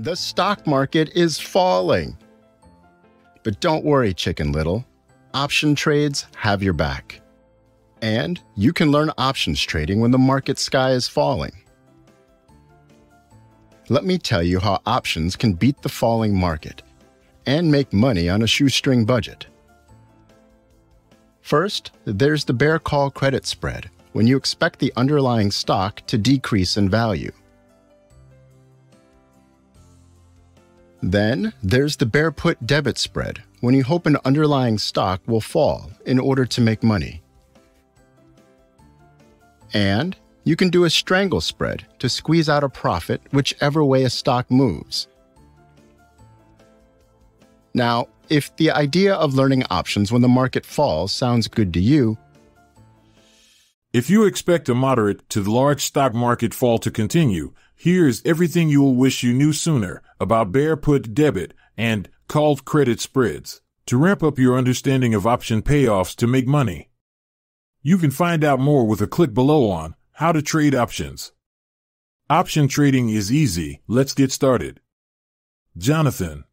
The stock market is falling. But don't worry, Chicken Little. Option trades have your back. And you can learn options trading when the market sky is falling. Let me tell you how options can beat the falling market and make money on a shoestring budget. First, there's the bear call credit spread when you expect the underlying stock to decrease in value. Then, there's the bear put debit spread when you hope an underlying stock will fall in order to make money. And you can do a strangle spread to squeeze out a profit whichever way a stock moves. Now, if the idea of learning options when the market falls sounds good to you, if you expect a moderate to large stock market fall to continue, here's everything you will wish you knew sooner about bear put debit and call credit spreads to ramp up your understanding of option payoffs to make money. You can find out more with a click below on how to trade options. Option trading is easy. Let's get started. Jonathon